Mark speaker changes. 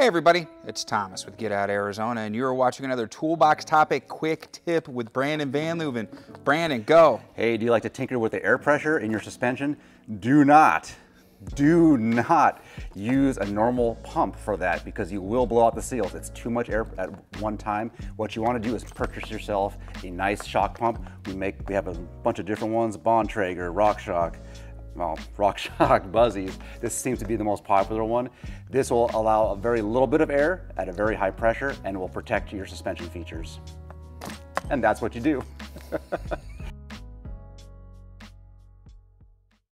Speaker 1: Hey everybody, it's Thomas with Get Out Arizona, and you're watching another Toolbox Topic Quick Tip with Brandon Van Leuven. Brandon, go.
Speaker 2: Hey, do you like to tinker with the air pressure in your suspension? Do not, do not use a normal pump for that because you will blow out the seals. It's too much air at one time. What you want to do is purchase yourself a nice shock pump. We make, we have a bunch of different ones, Bontrager, RockShox, well, RockShox Buzzies. This seems to be the most popular one. This will allow a very little bit of air at a very high pressure and will protect your suspension features. And that's what you do.